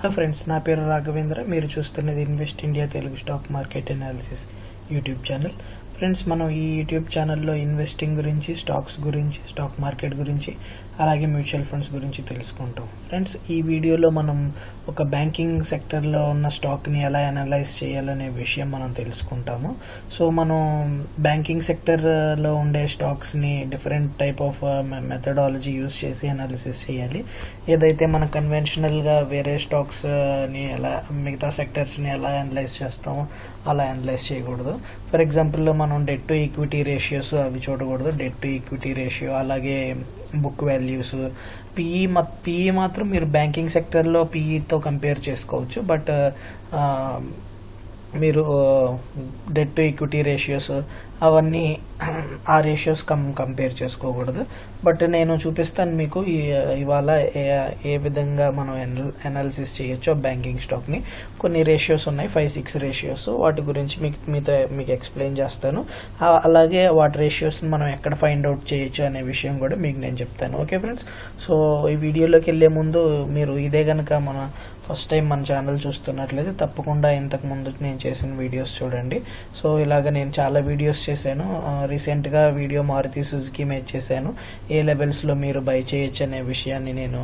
Hi friends నా పేరు రాఘవేంద్ర. మీరు చూస్తున్నది invest India Telugu stock market analysis YouTube channel friends మనం ఈ యూట్యూబ్ ఛానల్లో ఇన్వెస్టింగ్ గురించి స్టాక్స్ గురించి స్టాక్ మార్కెట్ గురించి అలాగే మ్యూచువల్ ఫండ్స్ గురించి తెలుసుకుంటాం. ఫ్రెండ్స్ ఈ వీడియోలో మనం ఒక బ్యాంకింగ్ సెక్టర్లో ఉన్న స్టాక్ని ఎలా అనలైజ్ చేయాలనే విషయం మనం తెలుసుకుంటాము. సో మనం బ్యాంకింగ్ సెక్టర్లో ఉండే స్టాక్స్ని different type of methodology use చేసి అనాలిసిస్ చేయాలి. ఏదైతే మన కన్వెన్షనల్గా వేరే స్టాక్స్ని uh, ఎలా మిగతా సెక్టర్స్ని ఎలా అనలైజ్ చేస్తామో అలా అనలైజ్ చేయకూడదు. ఫర్ ఎగ్జాంపుల్ మనం డెట్ టు ఈక్విటీ రేషియోస్ అవి చూడకూడదు. డెట్ టు ఈక్విటీ రేషియో అలాగే బుక్ వాల్యూస్ పిఈ పిఈ మాత్రం మీరు బ్యాంకింగ్ సెక్టర్లో పీఈతో కంపేర్ చేసుకోవచ్చు. బట్ మీరు డెట్ టు ఈక్విటీ రేషియోస్ అవన్నీ ఆ రేషియోస్ కం కంపేర్ చేసుకోకూడదు. బట్ నేను చూపిస్తాను మీకు ఇవాళ ఏ ఏ విధంగా మనం అనాలిసిస్ చేయొచ్చు బ్యాంకింగ్ స్టాక్ని కొన్ని రేషియోస్ ఉన్నాయి ఫైవ్ సిక్స్ రేషియోస్ వాటి గురించి మీకు మీతో మీకు ఎక్స్ప్లెయిన్ చేస్తాను. అలాగే వాటి రేషియోస్ని మనం ఎక్కడ ఫైండ్ అవుట్ చేయొచ్చు అనే విషయం కూడా మీకు నేను చెప్తాను. ఓకే ఫ్రెండ్స్ సో ఈ వీడియోలోకి వెళ్ళే ముందు మీరు ఇదే కనుక మన ఫస్ట్ టైం మన ఛానల్ చూస్తున్నట్లయితే తప్పకుండా ఇంతకు ముందు నేను చేసిన వీడియోస్ చూడండి. సో ఇలాగ నేను చాలా వీడియోస్ చేశాను. రీసెంట్గా వీడియో మారుతి సుజుకి మేడ్ చేశాను. ఏ లెవెల్స్లో మీరు బై చేయొచ్చు అనే విషయాన్ని నేను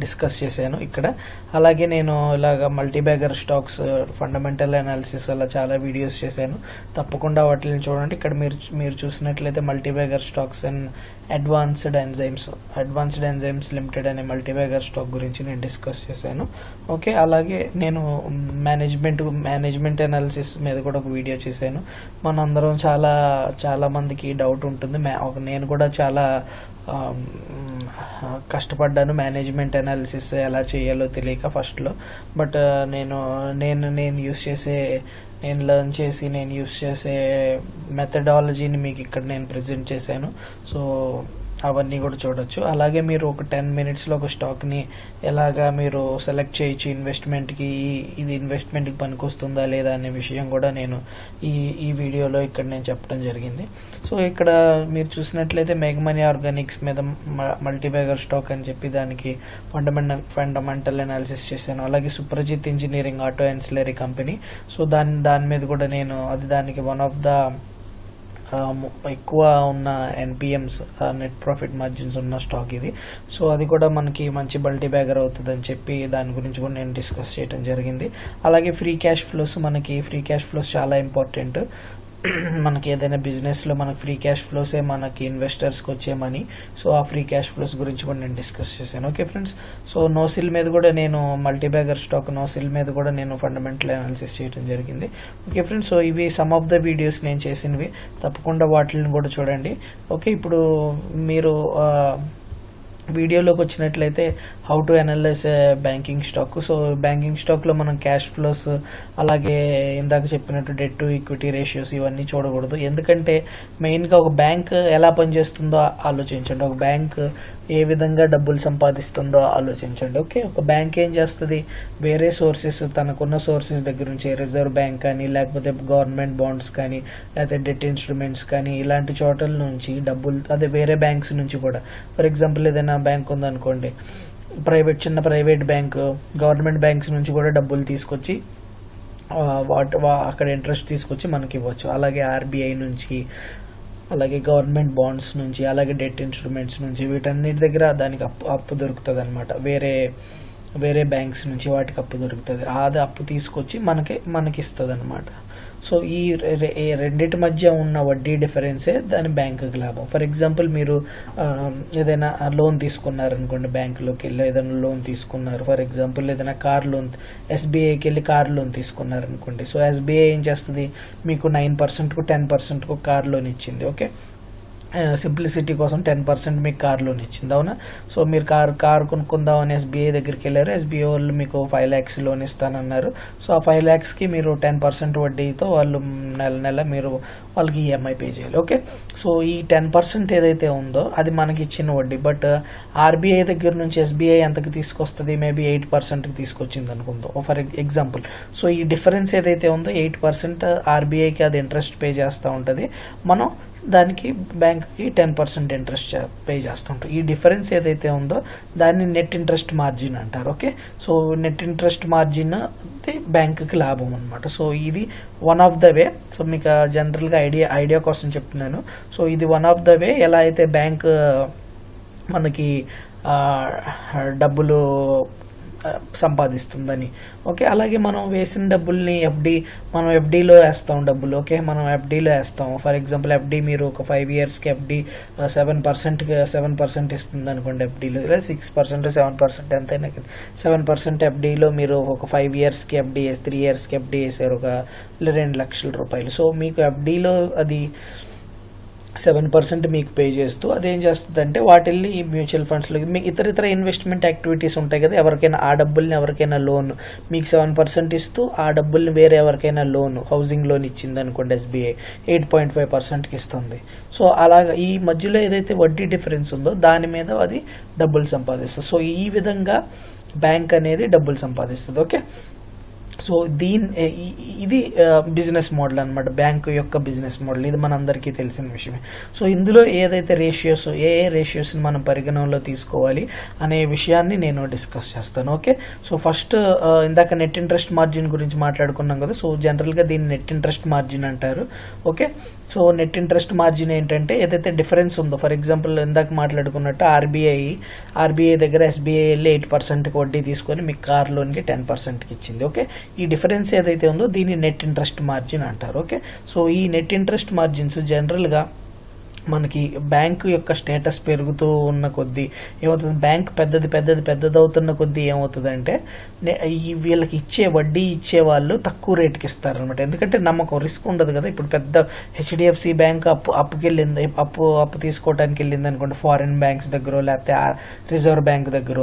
డిస్కస్ చేశాను ఇక్కడ. అలాగే నేను ఇలాగ మల్టీబ్యాగర్ స్టాక్స్ ఫండమెంటల్ అనాలిసిస్ అలా చాలా వీడియోస్ చేశాను. తప్పకుండా వాటిని చూడండి. ఇక్కడ మీరు మీరు చూసినట్లయితే multibagger stocks and advanced enzymes advanced enzymes limited అనే మల్టీబ్యాగర్ స్టాక్ గురించి నేను డిస్కస్ చేశాను. ఓకే అలాగే నేను మేనేజ్మెంట్ మేనేజ్మెంట్ అనాలిసిస్ మీద కూడా ఒక వీడియో చేశాను. మనందరం చాలా చాలా మందికి డౌట్ ఉంటుంది. నేను కూడా చాలా um, కష్టపడ్డాను. మేనేజ్మెంట్ అనాలిసిస్ ఎలా చేయాలో తెలియక ఫస్ట్లో బట్ నేను నేను నేను యూస్ చేసే నేను లెర్న్ చేసి నేను యూస్ చేసే మెథడాలజీని మీకు ఇక్కడ నేను ప్రజెంట్ చేశాను. సో అవన్నీ కూడా చూడొచ్చు. అలాగే మీరు ఒక టెన్ మినిట్స్లో ఒక స్టాక్ని ఎలాగా మీరు సెలెక్ట్ చేయొచ్చు ఇన్వెస్ట్మెంట్కి ఇది ఇన్వెస్ట్మెంట్కి పనికొస్తుందా లేదా అనే విషయం కూడా నేను ఈ ఈ వీడియోలో ఇక్కడ నేను చెప్పడం జరిగింది. సో ఇక్కడ మీరు చూసినట్లయితే మెగమనీ ఆర్గానిక్స్ మీద మల్టీబేగర్ స్టాక్ అని చెప్పి దానికి ఫండమెంటల్ ఫండమెంటల్ అనాలిసిస్ చేశాను. అలాగే Suprajit engineering auto ancillary company. So దాని దాని మీద కూడా నేను అది దానికి వన్ ఆఫ్ ద ఎక్కువ ఉన్న ఎన్పిఎంస్ నెట్ ప్రాఫిట్ మార్జిన్స్ ఉన్న స్టాక్ ఇది. సో అది కూడా మనకి మంచి మల్టీ బ్యాగర్ అవుతుంది అని చెప్పి దాని గురించి కూడా నేను డిస్కస్ చేయడం జరిగింది. అలాగే ఫ్రీ క్యాష్ ఫ్లోస్ మనకి ఫ్రీ క్యాష్ ఫ్లోస్ చాలా ఇంపార్టెంట్ మనకి ఏదైనా బిజినెస్లో మనకి ఫ్రీ క్యాష్ ఫ్లోసే మనకి ఇన్వెస్టర్స్కి వచ్చే మనీ సో ఆ ఫ్రీ క్యాష్ ఫ్లోస్ గురించి కూడా నేను డిస్కస్ చేశాను. ఓకే ఫ్రెండ్స్ సో నోసిల్ మీద కూడా నేను మల్టీబ్యాగర్ స్టాక్ నోసిల్ మీద కూడా నేను ఫండమెంటల్ అనాలిసిస్ చేయడం జరిగింది. ఓకే ఫ్రెండ్స్ సో ఇవి సమ్ ఆఫ్ ద వీడియోస్ నేను చేసినవి. తప్పకుండా వాటిని కూడా చూడండి. ఓకే ఇప్పుడు మీరు వీడియోలోకి వచ్చినట్లయితే how to analyse banking stock so banking స్టాక్లో మనం క్యాష్ ఫ్లోస్ అలాగే ఇందాక చెప్పినట్టు డెట్ టు ఈక్విటీ రేషియోస్ ఇవన్నీ చూడకూడదు. ఎందుకంటే మెయిన్గా ఒక బ్యాంక్ ఎలా పనిచేస్తుందో ఆలోచించండి. ఒక బ్యాంక్ ఏ విధంగా డబ్బులు సంపాదిస్తుందో ఆలోచించండి ఓకే? ఒక బ్యాంక్ ఏం చేస్తుంది? వేరే సోర్సెస్ తనకున్న సోర్సెస్ దగ్గర నుంచి రిజర్వ్ బ్యాంక్ కానీ లేకపోతే గవర్నమెంట్ బాండ్స్ కానీ లేకపోతే డెట్ ఇన్స్ట్రుమెంట్స్ కానీ ఇలాంటి చోట్ల నుంచి డబ్బులు అదే వేరే బ్యాంక్స్ నుంచి కూడా. ఫర్ ఎగ్జాంపుల్ ఏదైనా బ్యాంక్ ఉందనుకోండి ప్రైవేట్ చిన్న ప్రైవేట్ బ్యాంక్ గవర్నమెంట్ బ్యాంక్స్ నుంచి కూడా డబ్బులు తీసుకొచ్చి వాట్ వాటి వా- అక్కడ ఇంట్రెస్ట్ తీసుకొచ్చి మనకి ఇవ్వచ్చు. అలాగే ఆర్బీఐ నుంచి అలాగే గవర్నమెంట్ బాండ్స్ నుంచి అలాగే డెట్ ఇన్స్ట్రుమెంట్స్ నుంచి వీటన్నిటి దగ్గర దానికి అప్పు అప్పు దొరుకుతుంది అనమాట వేరే వేరే బ్యాంక్స్ నుంచి వాటికి అప్పు దొరుకుతుంది. అది అప్పు తీసుకొచ్చి మనకి మనకి ఇస్తుంది అనమాట సో ఈ ఈ రెండింటి మధ్య ఉన్న వడ్డీ డిఫరెన్సే దాని బ్యాంకుకి లాభం. ఫర్ ఎగ్జాంపుల్ మీరు ఏదైనా లోన్ తీసుకున్నారనుకోండి బ్యాంకులోకి వెళ్ళి ఏదైనా లోన్ తీసుకున్నారు. ఫర్ ఎగ్జాంపుల్ ఏదైనా కార్ లోన్ ఎస్బీఐకి వెళ్ళి కార్ లోన్ తీసుకున్నారనుకోండి. సో ఎస్బీఐ ఏం చేస్తుంది? మీకు నైన్ పర్సెంట్కు టెన్ పర్సెంట్కు కార్ లోన్ ఇచ్చింది. ఓకే? సింప్లిసిటీ కోసం టెన్ పర్సెంట్ మీకు కార్ లోన్ ఇచ్చింది అవునా? సో మీరు కార్ కార్ కొనుక్కుందాం అని ఎస్బీఐ దగ్గరికి వెళ్ళారు. ఎస్బీఐ వాళ్ళు మీకు ఫైవ్ ల్యాక్స్ లోన్ ఇస్తానన్నారు. సో ఆ ఫైవ్ ల్యాక్స్కి మీరు టెన్ పర్సెంట్ వడ్డీతో వాళ్ళు నెల నెల మీరు వాళ్ళకి ఈఎంఐ పే చేయాలి ఓకే? సో ఈ టెన్ పర్సెంట్ ఏదైతే ఉందో అది మనకి ఇచ్చిన వడ్డీ. బట్ ఆర్బీఐ దగ్గర నుంచి ఎస్బీఐ ఎంతకి తీసుకొస్తుంది? మేబీ ఎయిట్ పర్సెంట్కి తీసుకొచ్చింది అనుకుందాం. Oh, ఫర్ ఎగ్జాంపుల్ సో ఈ డిఫరెన్స్ ఏదైతే ఉందో ఎయిట్ పర్సెంట్ ఆర్బీఐకి అది ఇంట్రెస్ట్ పే చేస్తూ ఉంటుంది. మనం దానికి బ్యాంక్కి టెన్ పర్సెంట్ ఇంట్రెస్ట్ పే చేస్తుంటారు. ఈ డిఫరెన్స్ ఏదైతే ఉందో దాన్ని నెట్ ఇంట్రెస్ట్ మార్జిన్ అంటారు okay so net interest margin అయితే బ్యాంకుకి లాభం అనమాట సో ఇది one of the way so మీకు జనరల్గా ఐడియా ఐడియా కోసం చెప్తున్నాను. సో ఇది వన్ ఆఫ్ ద వే ఎలా అయితే బ్యాంక్ మనకి డబ్బులు సంపాదిస్తుందని. ఓకే అలాగే మనం వేసిన డబ్బుల్ని ఎఫ్డి మనం ఎఫ్డీలో వేస్తాం డబ్బులు ఓకే? మనం ఎఫ్డీలో వేస్తాం. ఫర్ ఎగ్జాంపుల్ ఎఫ్డీ మీరు ఒక ఫైవ్ ఇయర్స్కి FD seven percent seven percent ఇస్తుంది అనుకోండి ఎఫ్డీలో. లేదా సిక్స్ పర్సెంట్ సెవెన్ పర్సెంట్ ఎంతైనా సెవెన్ పర్సెంట్ ఎఫ్డీలో మీరు ఒక ఫైవ్ ఇయర్స్కి ఎఫ్డీ త్రీ ఇయర్స్కి ఎఫ్డీ వేసారు ఒక రెండు లక్షల రూపాయలు. సో మీకు ఎఫ్డీలో అది సెవెన్ పర్సెంట్ మీకు పే చేస్తూ అదేం చేస్తుంది అంటే వాటిల్ని ఈ మ్యూచువల్ ఫండ్స్లో మీకు ఇతర ఇతర ఇన్వెస్ట్మెంట్ యాక్టివిటీస్ ఉంటాయి కదా ఎవరికైనా ఆ డబ్బుల్ని ఎవరికైనా లోన్ మీకు సెవెన్ పర్సెంట్ ఇస్తూ ఆ డబ్బుల్ని వేరే ఎవరికైనా లోన్ హౌసింగ్ లోన్ ఇచ్చింది అనుకోండి ఎస్బీఐ ఎయిట్ పాయింట్ ఫైవ్ పర్సెంట్కి ఇస్తుంది. సో అలాగా ఈ మధ్యలో ఏదైతే వడ్డీ డిఫరెన్స్ ఉందో దాని మీద అది డబ్బులు సంపాదిస్తుంది. సో ఈ విధంగా బ్యాంక్ అనేది డబ్బులు సంపాదిస్తుంది. ఓకే సో దీని ఇది బిజినెస్ మోడల్ అనమాట బ్యాంకు యొక్క బిజినెస్ మోడల్ ఇది మనందరికీ తెలిసిన విషయమే. సో ఇందులో ఏదైతే రేషియోస్ ఏ ఏ రేషియోస్ని మనం పరిగణనలో తీసుకోవాలి అనే విషయాన్ని నేను డిస్కస్ చేస్తాను. ఓకే? సో ఫస్ట్ ఇందాక నెట్ ఇంట్రెస్ట్ మార్జిన్ గురించి మాట్లాడుకున్నాం కదా. సో జనరల్గా దీన్ని నెట్ ఇంట్రెస్ట్ మార్జిన్ అంటారు. Okay? So net interest margin ఏంటంటే ఏదైతే డిఫరెన్స్ ఉందో ఫర్ ఎగ్జాంపుల్ ఇందాక మాట్లాడుకున్నట్టు ఆర్బీఐ ఆర్బీఐ దగ్గర ఎస్బీఐ వెళ్ళి ఎయిట్ పర్సెంట్కి వడ్డీ తీసుకొని మీకు కార్ లోన్కి టెన్ పర్సెంట్కి ఇచ్చింది. ఓకే? ఈ డిఫరెన్స్ ఏదైతే ఉందో దీన్ని నెట్ ఇంట్రెస్ట్ మార్జిన్ అంటారు ఓకే సో ఈ నెట్ ఇంట్రెస్ట్ మార్జిన్స్ జనరల్గా మనకి బ్యాంకు యొక్క స్టేటస్ పెరుగుతూ ఉన్న కొద్దీ ఏమవుతుంది? బ్యాంక్ పెద్దది పెద్దది పెద్దది అవుతున్న కొద్దీ ఏమవుతుందంటే ఈ వీళ్ళకి ఇచ్చే వడ్డీ ఇచ్చే వాళ్ళు తక్కువ రేటుకి ఇస్తారనమాట ఎందుకంటే నమ్మకం రిస్క్ ఉండదు కదా. ఇప్పుడు పెద్ద హెచ్డిఎఫ్సి బ్యాంక్ అప్పు అప్పుకి వెళ్ళింది అప్పు అప్పు తీసుకోవడానికి వెళ్ళింది అనుకోండి ఫారిన్ బ్యాంక్స్ దగ్గర లేకపోతే రిజర్వ్ బ్యాంక్ దగ్గర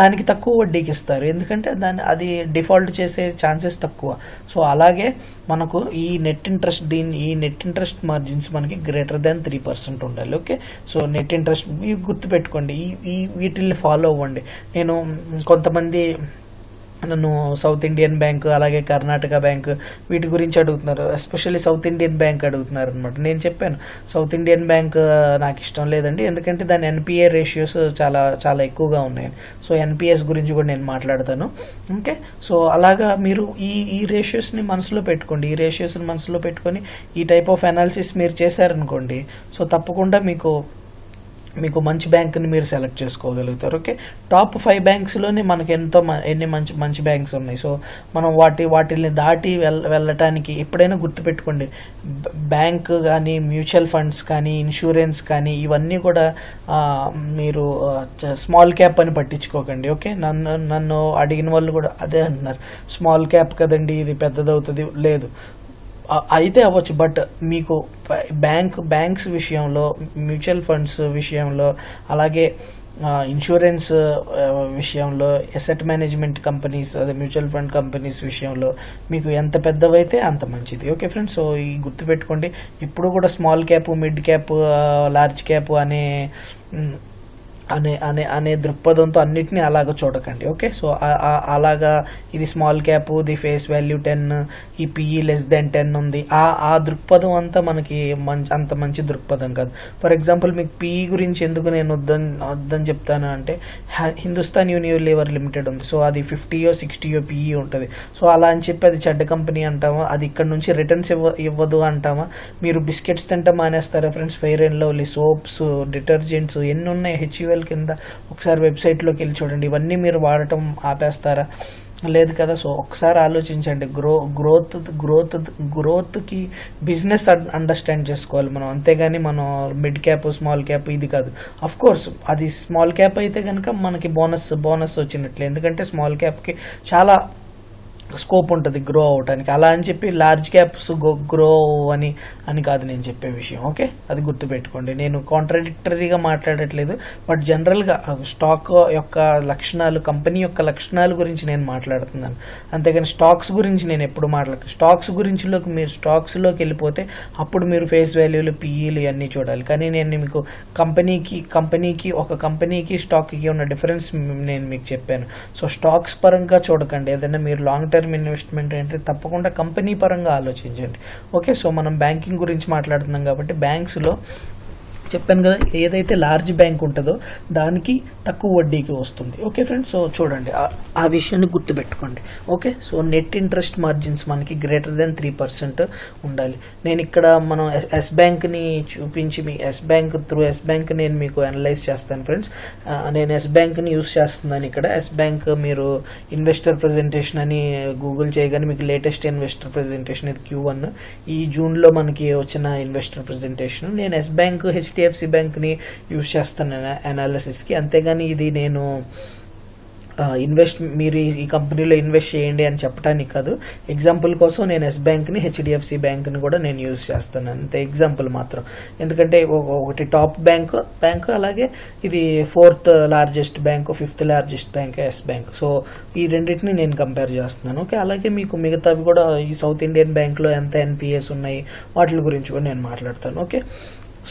దానికి తక్కువ వడ్డీకి ఇస్తారు. ఎందుకంటే దాన్ని అది డిఫాల్ట్ చేసే ఛాన్సెస్ తక్కువ. సో అలాగే మనకు ఈ నెట్ ఇంట్రెస్ట్ దీని ఈ నెట్ ఇంట్రెస్ట్ మార్జిన్స్ మనకి గ్రేటర్ దాన్ త్రీ పర్సెంట్. ఉండాలి ఓకే సో నెట్ ఇంట్రెస్ట్ గుర్తుపెట్టుకోండి ఈ వీటిల్ని ఫాలో అవ్వండి. నేను కొంతమంది నన్ను సౌత్ ఇండియన్ బ్యాంక్ అలాగే కర్ణాటక బ్యాంక్ వీటి గురించి అడుగుతున్నారు. ఎస్పెషల్లీ సౌత్ ఇండియన్ బ్యాంక్ అడుగుతున్నారు అనమాట నేను చెప్పాను సౌత్ ఇండియన్ బ్యాంక్ నాకు ఇష్టం లేదండి. ఎందుకంటే దాని ఎన్పిఏ రేషియోస్ చాలా చాలా ఎక్కువగా ఉన్నాయి. సో ఎన్పిఎస్ గురించి కూడా నేను మాట్లాడతాను. ఓకే? సో అలాగా మీరు ఈ ఈ రేషియోస్ని మనసులో పెట్టుకోండి. ఈ రేషియోస్ని మనసులో పెట్టుకొని ఈ టైప్ ఆఫ్ అనాలిసిస్ మీరు చేశారనుకోండి సో తప్పకుండా మీకు మీకు మంచి బ్యాంక్ని మీరు సెలెక్ట్ చేసుకోగలుగుతారు ఓకే? టాప్ ఫైవ్ బ్యాంక్స్లోనే మనకి ఎంతో మ- ఎన్ని మంచి మంచి బ్యాంక్స్ ఉన్నాయి? సో మనం వాటి వాటిని దాటి వెళ్ వెళ్ళటానికి ఎప్పుడైనా గుర్తుపెట్టుకోండి. బ్యాంక్ కానీ మ్యూచువల్ ఫండ్స్ కానీ ఇన్సూరెన్స్ కానీ ఇవన్నీ కూడా మీరు స్మాల్ క్యాప్ అని పట్టించుకోకండి ఓకే? నన్ను నన్ను అడిగిన వాళ్ళు కూడా అదే అంటున్నారు. స్మాల్ క్యాప్ కదండి ఇది పెద్దదవుతుంది లేదు. అయితే అవ్వచ్చు బట్ మీకు బ్యాంక్ బ్యాంక్స్ విషయంలో మ్యూచువల్ ఫండ్స్ విషయంలో అలాగే ఇన్సూరెన్స్ విషయంలో ఎసెట్ మేనేజ్మెంట్ కంపెనీస్ అదే మ్యూచువల్ ఫండ్ కంపెనీస్ విషయంలో మీకు ఎంత పెద్దవైతే అంత మంచిది. ఓకే ఫ్రెండ్స్ సో ఈ గుర్తుపెట్టుకోండి ఇప్పుడు కూడా small cap mid cap large cap అనే అనే అనే అనే దృక్పథంతో అన్నిటినీ అలాగ చూడకండి ఓకే? సో అలాగా ఇది small cap the face value ten ఈ పిఈ లెస్ దెన్ టెన్ ఉంది. ఆ ఆ దృక్పథం అంతా మనకి మంచి అంత మంచి దృక్పథం కాదు. ఫర్ ఎగ్జాంపుల్ మీకు పిఈ గురించి ఎందుకు నేను వద్దని వద్దని చెప్తాను అంటే హ- హిందుస్థాన్ యూనిలివర్ లిమిటెడ్ ఉంది. సో అది ఫిఫ్టీయో సిక్స్టీయో పిఈ ఉంటుంది. సో అలా అని చెప్పి అది చెడ్డ కంపెనీ అంటామా? అది ఇక్కడ నుంచి రిటర్న్స్ ఇవ్వ ఇవ్వదు అంటామా? మీరు బిస్కెట్స్ తింటే మానేస్తారా friends fair and lovely soaps detergents ఎన్ని ఉన్నాయి? హెచ్యుఎల్ కింద ఒకసారి వెబ్సైట్లోకి వెళ్ళి చూడండి. ఇవన్నీ మీరు వాడటం ఆపేస్తారా? లేదు కదా. సో ఒకసారి ఆలోచించండి. గ్రో గ్రోత్ గ్రోత్ గ్రోత్కి బిజినెస్ అండర్స్టాండ్ చేసుకోవాలి మనం. అంతేగాని మనం మిడ్ క్యాప్ స్మాల్ క్యాప్ ఇది కాదు. అఫ్ కోర్స్ అది స్మాల్ క్యాప్ అయితే కనుక మనకి బోనస్ బోనస్ వచ్చినట్లే. ఎందుకంటే స్మాల్ క్యాప్కి చాలా స్కోప్ ఉంటుంది గ్రో అవటానికి. అలా అని చెప్పి లార్జ్ క్యాప్స్ గ్రో అని అని కాదు నేను చెప్పే విషయం ఓకే అది గుర్తుపెట్టుకోండి. నేను కాంట్రడిక్టరీగా మాట్లాడట్లేదు బట్ జనరల్గా స్టాక్ యొక్క లక్షణాలు కంపెనీ యొక్క లక్షణాల గురించి నేను మాట్లాడుతున్నాను. అంతేగాని స్టాక్స్ గురించి నేను ఎప్పుడు మాట్లాడక స్టాక్స్ గురించిలోకి మీరు స్టాక్స్లోకి వెళ్ళిపోతే అప్పుడు మీరు ఫేస్ వాల్యూలు పిఈలు ఇవన్నీ చూడాలి. కానీ నేను మీకు కంపెనీకి కంపెనీకి ఒక కంపెనీకి స్టాక్కి ఉన్న డిఫరెన్స్ నేను మీకు చెప్పాను. సో స్టాక్స్ పరంగా చూడకండి. ఏదైనా మీరు లాంగ్ టర్మ్ టర్మ్ ఇన్వెస్ట్మెంట్ అంటే తప్పకుండా కంపెనీ పరంగా ఆలోచించండి. ఓకే సో మనం బ్యాంకింగ్ గురించి మాట్లాడుతున్నాం కాబట్టి బ్యాంక్స్లో చెప్పాను కదా ఏదైతే లార్జ్ బ్యాంక్ ఉంటుందో దానికి తక్కువ వడ్డీకి వస్తుంది. ఓకే ఫ్రెండ్స్ సో చూడండి. ఆ- విషయాన్ని గుర్తుపెట్టుకోండి. Okay so net interest margins మనకి గ్రేటర్ దెన్ త్రీ పర్సెంట్ ఉండాలి. నేను ఇక్కడ మనం ఎస్- బ్యాంక్ని చూపించి మీ Yes Bank through Yes Bank నేను మీకు అనలైజ్ చేస్తాను ఫ్రెండ్స్ నేను ఎస్ బ్యాంక్ని యూస్ చేస్తున్నాను ఇక్కడ. ఎస్ బ్యాంక్ మీరు ఇన్వెస్టర్ ప్రజెంటేషన్ అని గూగుల్ చేయగానే మీకు లేటెస్ట్ ఇన్వెస్టర్ ప్రజెంటేషన్ ఇది క్యూ వన్ ఈ జూన్లో మనకి వచ్చిన ఇన్వెస్టర్ ప్రజెంటేషన్ నేను ఎస్ బ్యాంక్ హెచ్డి హెచ్డిఎఫ్సి బ్యాంక్ని యూస్ చేస్తాను అనాలిసిస్కి అంతేగాని ఇది నేను ఇన్వెస్ట్ మీరు ఈ- కంపెనీలో ఇన్వెస్ట్ చేయండి అని చెప్పడానికి కాదు. ఎగ్జాంపుల్ కోసం నేను ఎస్ బ్యాంక్ని హెచ్డిఎఫ్సి బ్యాంక్ని కూడా నేను యూజ్ చేస్తాను. అంతే ఎగ్జాంపుల్ మాత్రం. ఎందుకంటే ఒకటి టాప్ బ్యాంక్ బ్యాంక్ అలాగే ఇది fourth largest bank fifth largest bank Yes Bank. So ఈ రెండింటిని నేను కంపేర్ చేస్తున్నాను. ఓకే అలాగే మీకు మిగతావి కూడా ఈ సౌత్ ఇండియన్ బ్యాంక్లో ఎంత ఎన్పిఎస్ ఉన్నాయి వాటి గురించి కూడా నేను మాట్లాడతాను. ఓకే?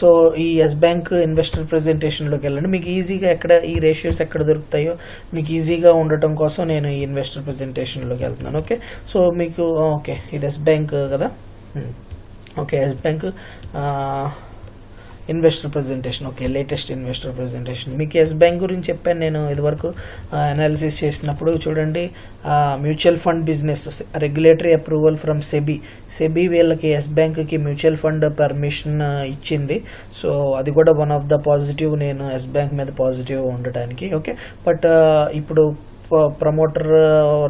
సో ఈ ఎస్ బ్యాంక్ ఇన్వెస్టర్ ప్రెజెంటేషన్లోకి వెళ్ళండి. మీకు ఈజీగా ఎక్కడ ఈ రేషియోస్ ఎక్కడ దొరుకుతాయో మీకు ఈజీగా ఉండటం కోసం నేను ఈ ఇన్వెస్టర్ ప్రెజెంటేషన్లోకి వెళ్తున్నాను. ఓకే? సో మీకు ఓకే ఇది ఎస్ బ్యాంక్ కదా? Okay Yes Bank investor presentation okay latest investor presentation మీకు ఎస్ బ్యాంక్ గురించి చెప్పాను నేను ఇదివరకు అనాలిసిస్ చేసినప్పుడు. చూడండి mutual fund business regulatory approval from SEBI SEBI వీళ్ళకి ఎస్ బ్యాంక్కి మ్యూచువల్ ఫండ్ పర్మిషన్ ఇచ్చింది. సో అది కూడా వన్ ఆఫ్ ద పాజిటివ్ నేను ఎస్ బ్యాంక్ మీద పాజిటివ్ ఉండటానికి ఓకే బట్ ఇప్పుడు ప్రమోటర్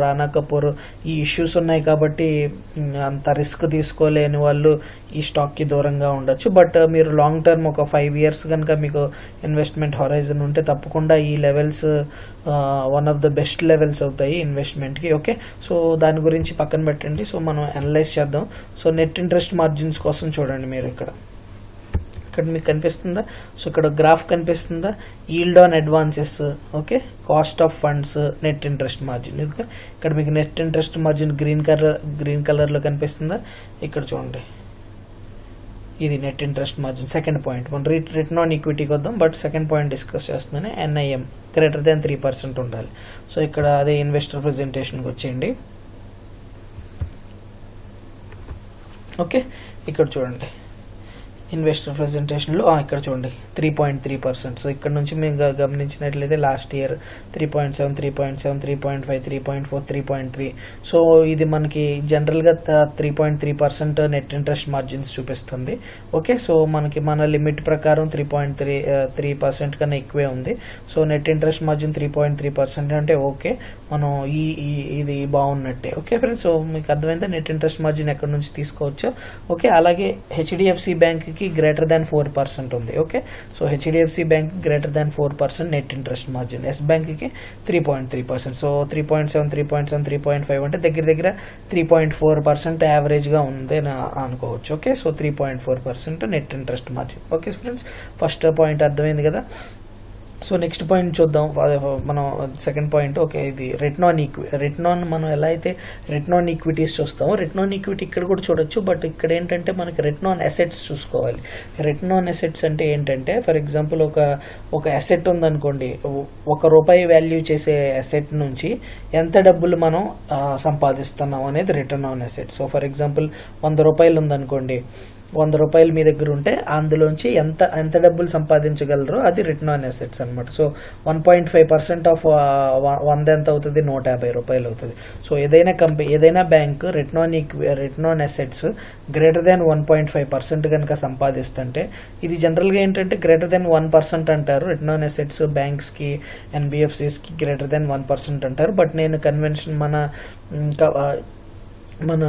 రానా కపూర్ ఈ ఇష్యూస్ ఉన్నాయి కాబట్టి mm, అంత రిస్క్ తీసుకోలేని వాళ్ళు ఈ స్టాక్కి దూరంగా ఉండొచ్చు. బట్ uh, మీరు లాంగ్ టర్మ్ ఒక ఫైవ్ ఇయర్స్ కనుక మీకు ఇన్వెస్ట్మెంట్ హొరైజన్ ఉంటే తప్పకుండా ఈ levels one of the best levels అవుతాయి ఇన్వెస్ట్మెంట్కి ఓకే సో దాని గురించి పక్కన పెట్టండి. సో మనం అనలైజ్ చేద్దాం. సో నెట్ ఇంట్రెస్ట్ మార్జిన్స్ కోసం చూడండి మీరు ఇక్కడ. ఇక్కడ మీకు కనిపిస్తుందా? సో ఇక్కడ గ్రాఫ్ కనిపిస్తుందా? Yield on advances okay cost of funds net interest margin ఇక్కడ మీకు net interest margin green colour green కలర్లో కనిపిస్తుందా? ఇక్కడ చూడండి. ఇది net interest margin second point మనం రిట్ రిటర్న్ ఆన్ ఈక్విటీకి వద్దాం బట్ సెకండ్ పాయింట్ డిస్కస్ చేస్తున్నాను NIM greater than three percent ఉండాలి. సో ఇక్కడ అదే ఇన్వెస్టర్ ప్రెజెంటేషన్కి వచ్చేయండి. ఓకే ఇక్కడ చూడండి. ఇన్వెస్టర్ ప్రెజెంటేషన్లో ఇక్కడ చూడండి three point three percent so ఇక్కడ నుంచి మేము గమనించినట్లయితే last year three point seven three point seven three point five three point four three point three so ఇది మనకి జనరల్గా three point three percent net interest margins చూపిస్తుంది. ఓకే సో మనకి మన లిమిట్ ప్రకారం three point three three percent కన్నా ఎక్కువే ఉంది. So net interest margin three point three percent అంటే ఓకే. మనం ఈ ఈ- ఇది బాగున్నట్టే. ఓకే ఫ్రెండ్స్ సో మీకు అర్థమైందా? నెట్ ఇంట్రెస్ట్ మార్జిన్ ఎక్కడ నుంచి తీసుకోవచ్చో? ఓకే అలాగే హెచ్డిఎఫ్సి బ్యాంక్కి గ్రేటర్ దాన్ ఫోర్ పర్సెంట్ ఉంది okay so HDFC Bank greater than four percent net interest margin Yes బ్యాంక్కి three point three percent so three point seven three point seven three point five అంటే దగ్గర దగ్గర three point four percent యావరేజ్గా ఉంది అనుకోవచ్చు okay so three point four percent net interest margin okay friends first point అర్థమైంది కదా? So next point చూద్దాం. మనం సెకండ్ పాయింట్ ఓకే ఇది రెట్నాన్ ఈక్వి రెట్నాన్ మనం ఎలా అయితే రెట్నాన్ ఈక్విటీస్ చూస్తామో రెట్నాన్ ఈక్విటీ ఇక్కడ కూడా చూడొచ్చు బట్ ఇక్కడ ఏంటంటే మనకి రెట్నాన్ అసెట్స్ చూసుకోవాలి. రెట్నాన్ అసెట్స్ అంటే ఏంటంటే ఫర్ ఎగ్జాంపుల్ ఒక ఒక అసెట్ ఉందనుకోండి ఒక రూపాయి వాల్యూ చేసే అసెట్ నుంచి ఎంత డబ్బులు మనం సంపాదిస్తున్నాం అనేది return on asset so for example వంద రూపాయలు ఉందనుకోండి వంద రూపాయలు మీ దగ్గర ఉంటే అందులోంచి ఎంత ఎంత డబ్బులు సంపాదించగలరో అది రిటర్న్ ఆన్ అసెట్స్ అనమాట so one point five percent of వంద ఎంత అవుతుంది? నూట యాభై రూపాయలు అవుతుంది. సో ఏదైనా కంపెనీ ఏదైనా bank return on equi return on assets greater than one point five percent కనుక సంపాదిస్తుంటే ఇది జనరల్గా ఏంటంటే గ్రేటర్ దాన్ వన్ పర్సెంట్ అంటారు. రిటర్న్ ఆన్ అసెట్స్ బ్యాంక్స్కి ఎన్బిఎఫ్సిస్కి గ్రేటర్ దాన్ వన్ పర్సెంట్ అంటారు. బట్ నేను కన్వెన్షన్ మన ఇంకా uh, మన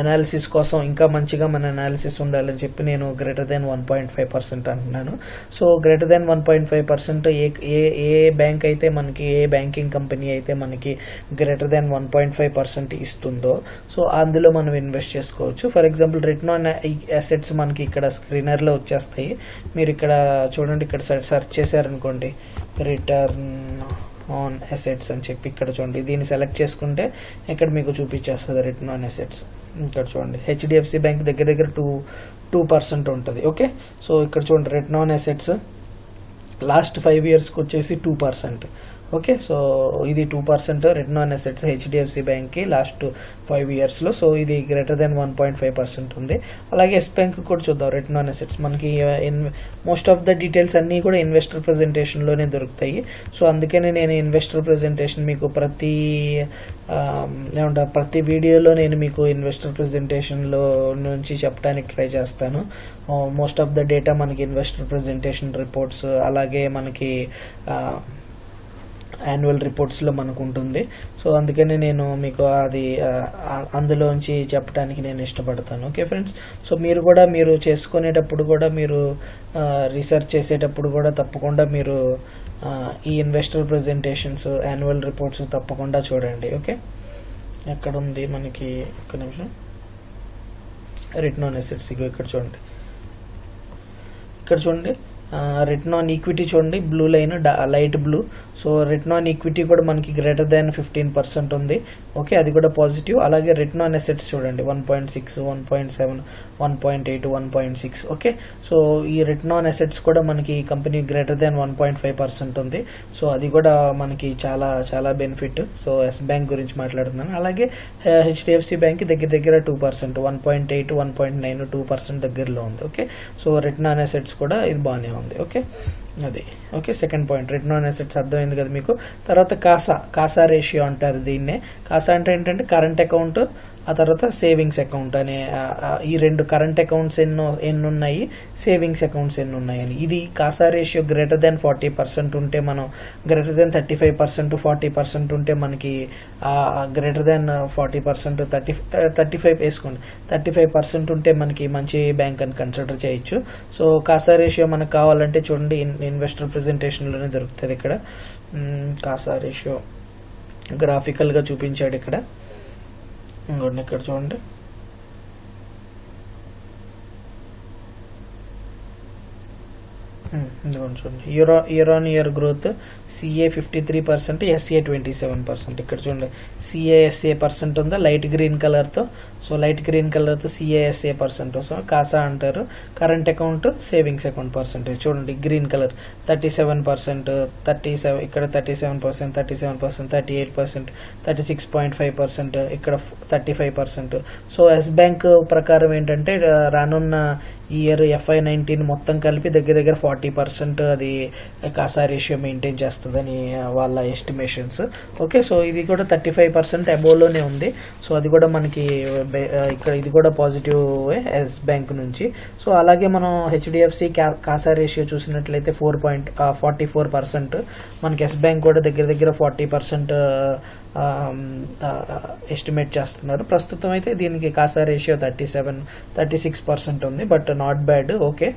అనాలిసిస్ కోసం ఇంకా మంచిగా మన అనాలిసిస్ ఉండాలని చెప్పి నేను greater than one point five percent అంటున్నాను. So greater than one point five percent ఏ ఏ ఏ బ్యాంక్ అయితే మనకి ఏ బ్యాంకింగ్ కంపెనీ అయితే మనకి greater than one point five percent ఇస్తుందో సో అందులో మనం ఇన్వెస్ట్ చేసుకోవచ్చు. For example return on assets మనకి ఇక్కడ స్క్రీనర్లో వచ్చేస్తాయి. మీరు ఇక్కడ చూడండి ఇక్కడ సెర్చ్ చేశారనుకోండి. రిటర్న్ ఆన్ అసెట్స్ అని చెప్పి ఇక్కడ చూడండి. దీన్ని సెలెక్ట్ చేసుకుంటే ఇక్కడ మీకు చూపించేస్తుంది రిటర్న్ ఆన్ అసెట్స్ ఇక్కడ చూడండి. హెచ్డిఎఫ్సి బ్యాంక్ దగ్గర దగ్గర టూ టూ పర్సెంట్ ఉంటుంది. ఓకే సో ఇక్కడ చూడండి return on assets last five ఇయర్స్కి వచ్చేసి టూ పర్సెంట్ ఓకే సో ఇది two percent return on assets HDFC బ్యాంక్కి లాస్ట్ ఫైవ్ ఇయర్స్లో సో ఇది greater than one point five percent ఉంది. అలాగే ఎస్ బ్యాంక్ కూడా చూద్దాం రిటర్న్ ఆన్ అసెట్స్ మనకి మోస్ట్ ఆఫ్ ద డీటెయిల్స్ అన్నీ కూడా ఇన్వెస్టర్ ప్రెజెంటేషన్లోనే దొరుకుతాయి. సో అందుకనే నేను ఇన్వెస్టర్ ప్రెజెంటేషన్ మీకు ప్రతి um, ఏమంటారు ప్రతి వీడియోలో నేను మీకు ఇన్వెస్టర్ ప్రెజెంటేషన్లో నుంచి చెప్పడానికి ట్రై చేస్తాను. మోస్ట్ ఆఫ్ ద డేటా మనకి ఇన్వెస్టర్ ప్రెజెంటేషన్ రిపోర్ట్స్ అలాగే మనకి uh, యాన్యువల్ రిపోర్ట్స్లో మనకు ఉంటుంది సో అందుకని నేను మీకు అది అందులోంచి చెప్పడానికి నేను ఇష్టపడతాను. ఓకే ఫ్రెండ్స్ సో మీరు కూడా మీరు చేసుకునేటప్పుడు కూడా మీరు రీసెర్చ్ చేసేటప్పుడు కూడా తప్పకుండా మీరు ఈ ఇన్వెస్టర్ ప్రజెంటేషన్స్ యాన్యువల్ రిపోర్ట్స్ తప్పకుండా చూడండి. ఓకే ఎక్కడ ఉంది మనకి? ఒక్క నిమిషం. రిటర్న్ ఆన్ అసెట్స్ ఇక్కడ చూడండి. ఇక్కడ చూడండి. రిటర్న్ ఆన్ ఈక్విటీ చూడండి blue line light blue so return on equity కూడా మనకి గ్రేటర్ దాన్ ఫిఫ్టీన్ పర్సెంట్ ఉంది. ఓకే అది కూడా పాజిటివ్ అలాగే రిటర్న్ ఆన్ అసెట్స్ చూడండి one point six one point seven one point eight one point six okay so ఈ return on assets కూడా మనకి company greater than one point five percent ఉంది. So అది కూడా మనకి చాలా చాలా బెనిఫిట్ సో ఎస్ బ్యాంక్ గురించి మాట్లాడుతున్నాను. అలాగే హెచ్డిఎఫ్సి బ్యాంక్ దగ్గర దగ్గర two percent one point eight one point nine two percent దగ్గరలో ఉంది. Okay so return on assets కూడా ఇది బాగానే ఉంది ఓకే? అది okay second point return on assets అర్థమైంది కదా మీకు. తర్వాత కాసా కాసా రేషియో అంటారు దీన్నే. కాసా అంటే ఏంటంటే కరెంట్ అకౌంట్ ఆ తర్వాత సేవింగ్స్ అకౌంట్ అనే ఈ రెండు కరెంట్ అకౌంట్స్ ఎన్నో ఎన్ని ఉన్నాయి సేవింగ్స్ అకౌంట్స్ ఎన్ని ఉన్నాయని ఇది CASA ratio greater than forty percent ఉంటే మనం greater than thirty five percent forty percent ఉంటే మనకి greater than forty percent thirty thirty five వేసుకోండి. థర్టీ ఫైవ్ పర్సెంట్ ఉంటే మనకి మంచి బ్యాంక్ అని కన్సిడర్ చేయొచ్చు. సో కాసా రేషియో మనకు కావాలంటే చూడండి ఇన్వెస్టర్ ప్రెజెంటేషన్లోనే దొరుకుతుంది ఇక్కడ. కాసా రేషియో గ్రాఫికల్గా చూపించాడు ఇక్కడ. ఇంకోండి ఇక్కడ చూడండి ఉమ్, ఇదిగోండి చూడండి year year on year growth CA fifty three percent SA twenty seven percent ఇక్కడ చూడండి. సిఏ ఎస్ఏ పర్సెంట్ ఉందా లైట్ గ్రీన్ కలర్తో సో లైట్ గ్రీన్ కలర్తో సిఏ ఎస్ఏ పర్సెంట్ వస్తుంది కాసా అంటారు current account savings account percentage చూడండి green colour thirty seven percent thirty seven ఇక్కడ thirty seven percent thirty seven percent thirty eight percent thirty six point five percent ఇక్కడ thirty five percent so Yes bank ప్రకారం ఏంటంటే ఆ, రానున్న year FY nineteen మొత్తం కలిపి దగ్గర దగ్గర ఫార్టీ పర్సెంట్ అది కాసా రేషియో మెయింటైన్ చేస్తుందని వాళ్ళ ఎస్టిమేషన్స్ ఓకే సో ఇది కూడా థర్టీ ఫైవ్ పర్సెంట్ అబోవ్లోనే ఉంది. సో అది కూడా మనకి ఇక్కడ ఇది కూడా పాజిటివ్ ఎస్ బ్యాంక్ నుంచి. సో అలాగే మనం హెచ్డిఎఫ్సి కాసా రేషియో చూసినట్లయితే four point forty four percent మనకి ఎస్ బ్యాంక్ కూడా దగ్గర దగ్గర ఫార్టీ పర్సెంట్ ఎస్టిమేట్ చేస్తున్నారు. ప్రస్తుతం అయితే దీనికి CASA ratio thirty seven thirty six percent ఉంది but not bad okay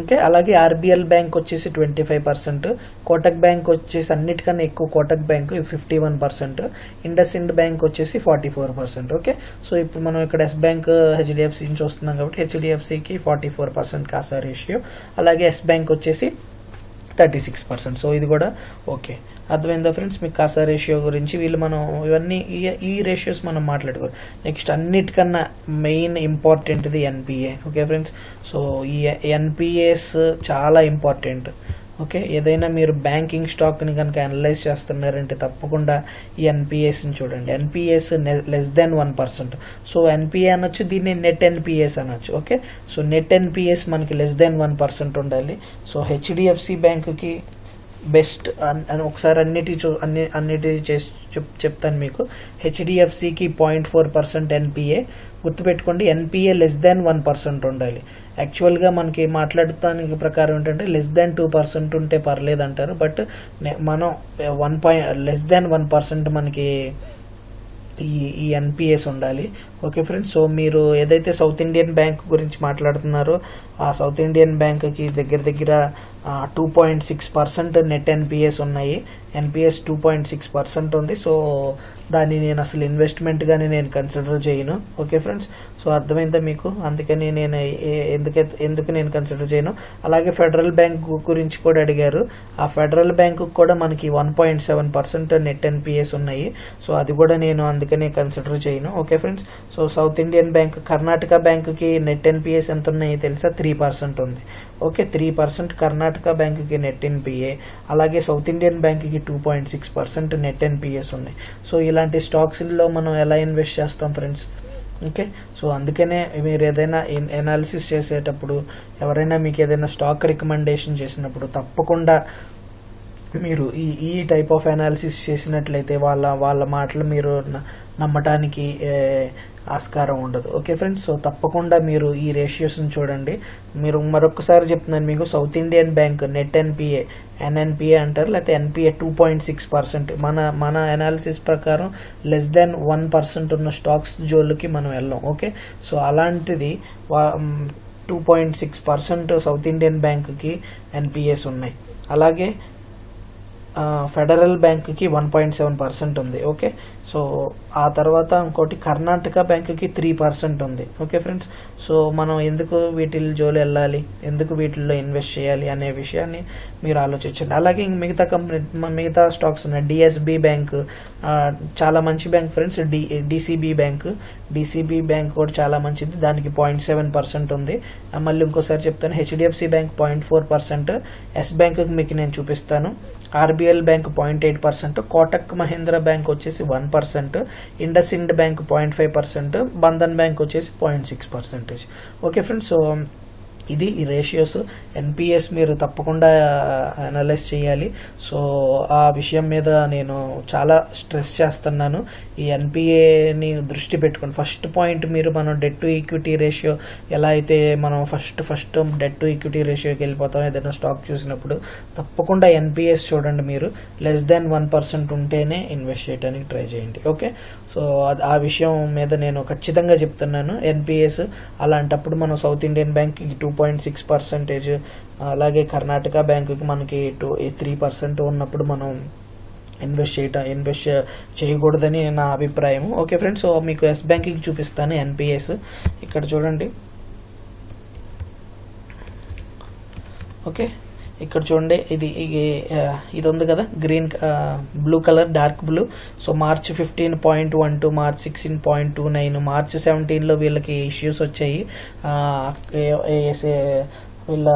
okay అలాగే ఆర్బిఎల్ బ్యాంక్ వచ్చేసి twenty five percent Kotak bank వచ్చేసి అన్నిటికన్నా ఎక్కువ Kotak bank fifty one percent IndusInd bank వచ్చేసి forty four percent okay so ఇప్పుడు మనం ఇక్కడ ఎస్ బ్యాంక్ హెచ్డిఎఫ్సి నుంచి వస్తున్నాం కాబట్టి హెచ్డిఎఫ్సికి forty four percent CASA ratio అలాగే ఎస్ బ్యాంక్ వచ్చేసి థర్టీ సిక్స్ పర్సెంట్. సో ఇది కూడా ఓకే. అర్థమైందా ఫ్రెండ్స్? మీకు కాసా రేషియో గురించి వీళ్ళు మనం ఇవన్నీ ఈ- ఈ రేషియోస్ మనం మాట్లాడుకోవాలి. నెక్స్ట్ అన్నిటికన్నా మెయిన్ ఇంపార్టెంట్ది ఎన్పిఏ ఓకే ఫ్రెండ్స్? సో ఈ ఎన్పిఏస్ చాలా ఇంపార్టెంట్. ఓకే? ఏదైనా మీరు బ్యాంకింగ్ స్టాక్ని కనుక అనలైజ్ చేస్తున్నారంటే తప్పకుండా ఈ ఎన్పిఎస్ని చూడండి. NPAs less than one percent so NPA అనొచ్చు దీన్ని నెట్ ఎన్పిఎస్ అనొచ్చు ఓకే? సో నెట్ ఎన్పిఎస్ మనకి లెస్ దెన్ వన్ పర్సెంట్ ఉండాలి. సో హెచ్డిఎఫ్సి బ్యాంకుకి బెస్ట్ అని ఒకసారి అన్నిటి చూ అన్ని అన్నిటి చేసి చెప్- చెప్తాను మీకు. హెచ్డిఎఫ్సికి పాయింట్ ఫోర్ పర్సెంట్ ఎన్పిఏ గుర్తుపెట్టుకోండి NPA less than one percent ఉండాలి. యాక్చువల్గా మనకి మాట్లాడటానికి ప్రకారం ఏంటంటే లెస్ దాన్ టూ పర్సెంట్ ఉంటే పర్లేదు అంటారు బట్ మనం one point less than one percent మనకి ఈ ఈ ఎన్పిఎస్ ఉండాలి. ఓకే ఫ్రెండ్స్ సో మీరు ఏదైతే సౌత్ ఇండియన్ బ్యాంక్ గురించి మాట్లాడుతున్నారో ఆ సౌత్ ఇండియన్ బ్యాంక్కి దగ్గర దగ్గర two point six percent net NPAs ఉన్నాయి. NPAs two point six percent ఉంది. సో దాన్ని నేను అసలు ఇన్వెస్ట్మెంట్గానే నేను కన్సిడర్ చేయను. ఓకే ఫ్రెండ్స్ సో అర్థమైందా మీకు? అందుకని నేను ఏ- ఎందుకైతే ఎందుకు నేను కన్సిడర్ చేయను? అలాగే ఫెడరల్ బ్యాంక్ గురించి కూడా అడిగారు. ఆ ఫెడరల్ బ్యాంకు కూడా మనకి one point seven percent net NPAs ఉన్నాయి. సో అది కూడా నేను అందుకనే కన్సిడర్ చేయను. Okay friends so South Indian bank Karnataka బ్యాంకుకి నెట్ ఎన్పిఎస్ ఎంత ఉన్నాయి తెలుసా? త్రీ పర్సెంట్ ఉంది. Okay three percent Karnataka Karnataka బ్యాంక్కి నెట్ ఎన్పిఏ అలాగే సౌత్ ఇండియన్ బ్యాంక్కి two point six percent net NPAs ఉన్నాయి. సో ఇలాంటి స్టాక్స్లో మనం ఎలా ఇన్వెస్ట్ చేస్తాం ఫ్రెండ్స్ ఓకే? సో అందుకనే మీరు ఏదైనా ఎనాలిసిస్ చేసేటప్పుడు ఎవరైనా మీకు ఏదైనా స్టాక్ రికమెండేషన్ చేసినప్పుడు తప్పకుండా మీరు ఈ ఈ టైప్ ఆఫ్ అనాలిసిస్ చేసినట్లయితే వాళ్ళ వాళ్ళ మాటలు మీరు నమ్మటానికి ఆస్కారం ఉండదు. Okay friends? సో తప్పకుండా మీరు ఈ రేషియోస్ని చూడండి. మీరు మరొకసారి చెప్తున్నాను మీకు South Indian bank net NPA NNPA అంటారు లేకపోతే NPA two point six percent మన మన అనాలిసిస్ ప్రకారం లెస్ దెన్ వన్ పర్సెంట్ ఉన్న స్టాక్స్ జోళ్ళకి మనం వెళ్ళాం. ఓకే? సో అలాంటిది two point six percent South Indian బ్యాంక్కి ఎన్పిఎస్ ఉన్నాయి. అలాగే ఫెడరల్ బ్యాంక్కి వన్ పాయింట్ సెవెన్ పర్సెంట్ ఉంది ఓకే? సో ఆ తర్వాత ఇంకోటి కర్ణాటక బ్యాంక్కి త్రీ పర్సెంట్ ఉంది ఓకే ఫ్రెండ్స్? సో మనం ఎందుకు వీటిల్లో జోలు వెళ్ళాలి? ఎందుకు వీటిల్లో ఇన్వెస్ట్ చేయాలి అనే విషయాన్ని మీరు ఆలోచించండి. అలాగే ఇంక మిగతా కంపెనీ మిగతా స్టాక్స్ ఉన్నాయి. డిఎస్బి బ్యాంక్ చాలా మంచి bank friends. D DCB bank DCB bank కూడా చాలా మంచిది. దానికి పాయింట్ సెవెన్ పర్సెంట్ ఉంది. మళ్ళీ ఇంకోసారి చెప్తాను. HDFC bank point four percent. Yes bank మీకు నేను చూపిస్తాను. RBL bank point eight percent. Kotak Mahindra bank వచ్చేసి one percent. IndusInd bank point five percent. Bandhan bank వచ్చేసి point six percentage. Okay friends so ఇది ఈ రేషియోస్ ఎన్పిఎస్ మీరు తప్పకుండా analyse చేయాలి. సో ఆ విషయం మీద నేను చాలా స్ట్రెస్ చేస్తున్నాను. ఈ ఎన్పిఏని దృష్టి పెట్టుకోండి. ఫస్ట్ పాయింట్ మీరు మనం డెట్ టు ఈక్విటీ రేషియో ఎలా అయితే మనం first first debt to equity రేషియోకి వెళ్ళిపోతాం ఏదైనా స్టాక్ చూసినప్పుడు తప్పకుండా ఎన్పిఎస్ చూడండి మీరు. లెస్ దాన్ వన్ పర్సెంట్ ఉంటేనే ఇన్వెస్ట్ చేయడానికి ట్రై చేయండి. ఓకే సో అది- ఆ విషయం మీద నేను ఖచ్చితంగా చెప్తున్నాను. ఎన్పిఎస్ అలాంటప్పుడు మనం South Indian bank two point six percentage అలాగే కర్ణాటక బ్యాంకుకి మనకి టూ త్రీ పర్సెంట్ ఉన్నప్పుడు మనం ఇన్వెస్ట్ చేయటం ఇన్వెస్ట్ చేయకూడదని నా అభిప్రాయం ఓకే ఫ్రెండ్స్ మీకు ఎస్ బ్యాంకింగ్ చూపిస్తాను ఎన్పిఎస్ ఇక్కడ చూడండి. ఓకే ఇక్కడ చూడండి ఇది ఇది ఇది ఉంది కదా green blue colour dark blue. So March fifteen point one two March sixteen point two nine. March సెవెంటీన్లో వీళ్ళకి ఇష్యూస్ వచ్చాయి. ఏ- వీళ్ళ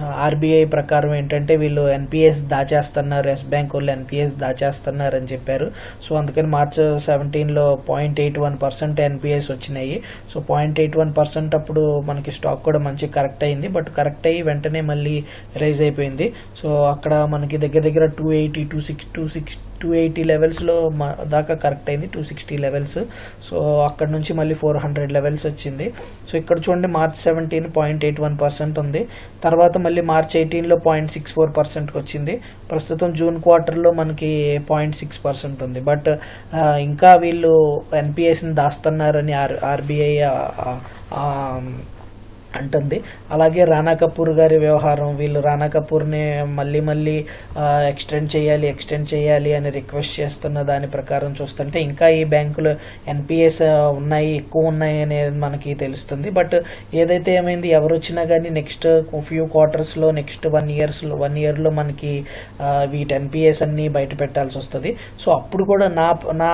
ఆర్బీఐ ప్రకారం ఏంటంటే వీళ్ళు ఎన్పిఎస్ దాచేస్తున్నారు ఎస్ బ్యాంక్ వాళ్ళు ఎన్పిఎస్ దాచేస్తున్నారు అని చెప్పారు. సో అందుకని మార్చ్ సెవెంటీన్లో point eight one percent NPAs వచ్చినాయి. So point eight one percent అప్పుడు మనకి స్టాక్ కూడా మంచి కరెక్ట్ అయింది. బట్ కరెక్ట్ అయ్యి వెంటనే మళ్ళీ రైజ్ అయిపోయింది. సో అక్కడ మనకి దగ్గర దగ్గర two eighty two six two six two eighty లెవెల్స్లో దాకా కరెక్ట్ అయింది టూ సిక్స్టీ లెవెల్స్ సో అక్కడ నుంచి మళ్ళీ ఫోర్ హండ్రెడ్ లెవెల్స్ వచ్చింది. సో ఇక్కడ చూడండి March seventeen point eight one percent ఉంది. తర్వాత మళ్ళీ మార్చ్ ఎయిటీన్లో పాయింట్ సిక్స్ ఫోర్ పర్సెంట్కి వచ్చింది. ప్రస్తుతం జూన్ క్వార్టర్లో మనకి పాయింట్ సిక్స్ పర్సెంట్ ఉంది. బట్ ఇంకా వీళ్ళు ఎన్పిఎస్ని దాస్తున్నారని ఆర్ ఆర్బీఐ అంటుంది. అలాగే రానా కపూర్ గారి వ్యవహారం వీళ్ళు రానా కపూర్ని మళ్ళీ మళ్ళీ ఎక్స్టెండ్ చేయాలి ఎక్స్టెండ్ చేయాలి అని రిక్వెస్ట్ చేస్తున్న దాని ప్రకారం చూస్తుంటే ఇంకా ఈ బ్యాంకులు ఎన్పిఎస్ ఉన్నాయి ఎక్కువ ఉన్నాయి అనేది మనకి తెలుస్తుంది. బట్ ఏదైతే ఏమైంది ఎవరు వచ్చినా కానీ నెక్స్ట్ ఫ్యూ క్వార్టర్స్లో నెక్స్ట్ వన్ ఇయర్స్లో వన్ ఇయర్లో మనకి వీటి ఎన్పిఎస్ అన్ని బయట పెట్టాల్సి వస్తుంది. సో అప్పుడు కూడా నా నా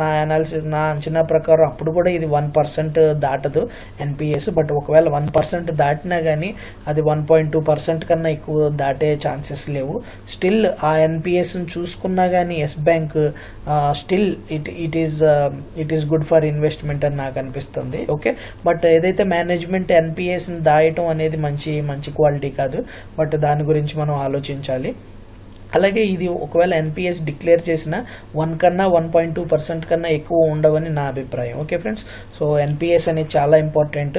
నా అనాలిసిస్ నా అంచనా ప్రకారం అప్పుడు కూడా ఇది వన్ పర్సెంట్ దాటదు ఎన్పిఎస్ బట్ ఒకవేళ వన్ పర్సెంట్ దాటినా కానీ అది వన్ పాయింట్ టూ పర్సెంట్ కన్నా ఎక్కువ దాటే ఛాన్సెస్ లేవు. స్టిల్ ఆ ఎన్పిఎస్ చూసుకున్నా కానీ Yes bank still it it is it is good for investment అని నాకు అనిపిస్తుంది. ఓకే బట్ ఏదైతే మేనేజ్మెంట్ ఎన్పిఎస్ దాయటం అనేది మంచి మంచి క్వాలిటీ కాదు. బట్ దాని గురించి మనం ఆలోచించాలి. అలాగే ఇది ఒకవేళ ఎన్పిఎస్ డిక్లేర్ చేసిన వన్ కన్నా వన్ పాయింట్ టూ పర్సెంట్ కన్నా ఎక్కువ ఉండవని నా అభిప్రాయం. ఓకే ఫ్రెండ్స్ సో ఎన్పిఎస్ అనేది చాలా ఇంపార్టెంట్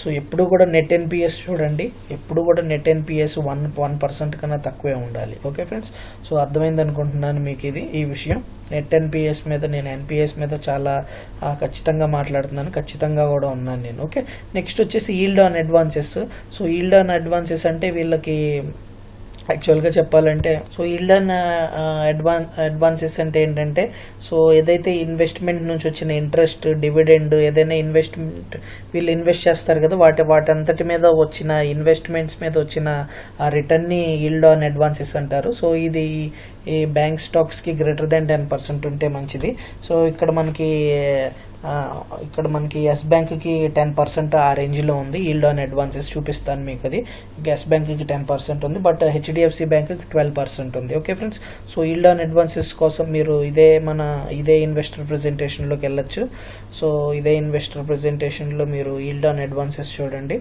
సో ఎప్పుడు కూడా నెట్ ఎన్పిఎస్ చూడండి. ఎప్పుడు కూడా net NPAs one one percent కన్నా తక్కువే ఉండాలి. ఓకే ఫ్రెండ్స్ సో అర్థమైంది అనుకుంటున్నాను మీకు ఇది ఈ విషయం. నెట్ ఎన్పిఎస్ మీద నేను ఎన్పిఎస్ మీద చాలా ఖచ్చితంగా మాట్లాడుతున్నాను. ఖచ్చితంగా కూడా ఉన్నాను నేను. ఓకే నెక్స్ట్ వచ్చేసి yield on advances so yield on advances అంటే వీళ్ళకి యాక్చువల్గా చెప్పాలంటే సో ఇల్డన్ అడ్వాన్ అడ్వాన్సెస్ అంటే ఏంటంటే సో ఏదైతే ఇన్వెస్ట్మెంట్ నుంచి వచ్చిన ఇంట్రెస్ట్ డివిడెండ్ ఏదైనా ఇన్వెస్ట్మెంట్ వీళ్ళు ఇన్వెస్ట్ చేస్తారు కదా వాటి వాటంతటి మీద వచ్చిన ఇన్వెస్ట్మెంట్స్ మీద వచ్చిన ఆ రిటర్న్ని ఇల్డ్ ఆన్ అడ్వాన్సెస్ అంటారు. సో ఇది ఈ బ్యాంక్ స్టాక్స్కి గ్రేటర్ దాన్ టెన్ పర్సెంట్ ఉంటే మంచిది. సో ఇక్కడ మనకి ఇక్కడ మనకి ఎస్ బ్యాంక్కి టెన్ పర్సెంట్ ఆ రేంజ్లో ఉంది. ఈల్డ్ ఆన్ అడ్వాన్సెస్ చూపిస్తాను మీకు అది. ఎస్ బ్యాంక్కి టెన్ పర్సెంట్ ఉంది బట్ హెచ్డిఎఫ్సి బ్యాంక్కి ట్వెల్వ్ పర్సెంట్ ఉంది. Okay friends so yield on advances కోసం మీరు ఇదే మన ఇదే ఇన్వెస్టర్ ప్రెజెంటేషన్లోకి వెళ్ళొచ్చు. సో ఇదే ఇన్వెస్టర్ ప్రెజెంటేషన్లో మీరు ఈల్డ్ ఆన్ అడ్వాన్సెస్ చూడండి.